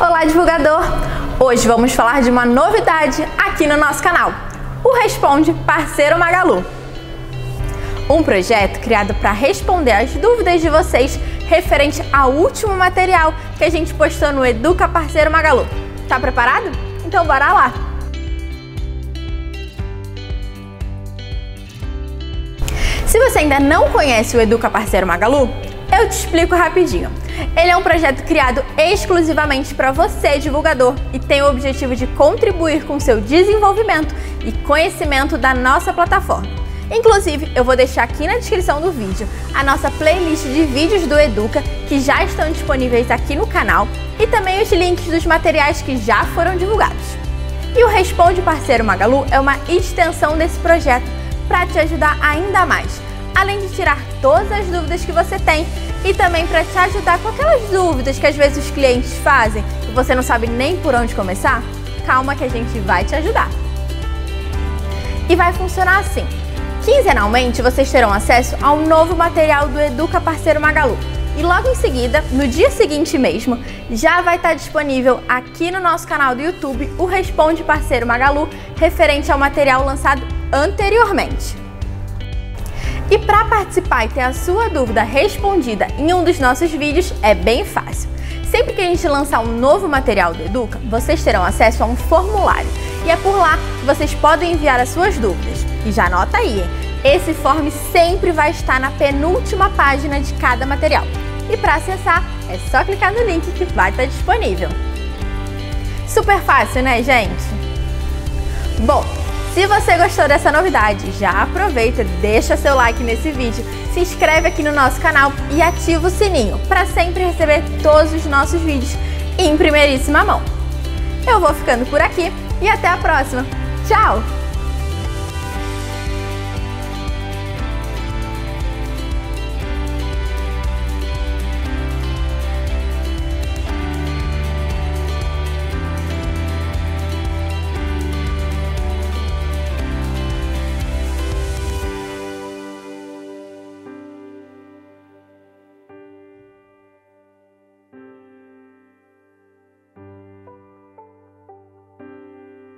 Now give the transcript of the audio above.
Olá, divulgador! Hoje vamos falar de uma novidade aqui no nosso canal, o Responde Parceiro Magalu. Um projeto criado para responder as dúvidas de vocês referente ao último material que a gente postou no Educa Parceiro Magalu. Tá preparado? Então bora lá! Se você ainda não conhece o Educa Parceiro Magalu, eu te explico rapidinho. Ele é um projeto criado exclusivamente para você, divulgador, e tem o objetivo de contribuir com seu desenvolvimento e conhecimento da nossa plataforma. Inclusive, eu vou deixar aqui na descrição do vídeo a nossa playlist de vídeos do Educa que já estão disponíveis aqui no canal e também os links dos materiais que já foram divulgados. E o Responde Parceiro Magalu é uma extensão desse projeto para te ajudar ainda mais, além de tirar todas as dúvidas que você tem e também para te ajudar com aquelas dúvidas que às vezes os clientes fazem e você não sabe nem por onde começar. Calma que a gente vai te ajudar. E vai funcionar assim. Quinzenalmente vocês terão acesso ao novo material do Educa Parceiro Magalu. E logo em seguida, no dia seguinte mesmo, já vai estar disponível aqui no nosso canal do YouTube o Responde Parceiro Magalu referente ao material lançado anteriormente. E para participar e ter a sua dúvida respondida em um dos nossos vídeos é bem fácil. Sempre que a gente lançar um novo material do Educa, vocês terão acesso a um formulário e é por lá que vocês podem enviar as suas dúvidas. E já anota aí, hein? esse form sempre vai estar na penúltima página de cada material. E para acessar, é só clicar no link que vai estar disponível. Super fácil, né, gente? Bom, se você gostou dessa novidade, já aproveita, deixa seu like nesse vídeo, se inscreve aqui no nosso canal e ativa o sininho para sempre receber todos os nossos vídeos em primeiríssima mão. Eu vou ficando por aqui e até a próxima. Tchau!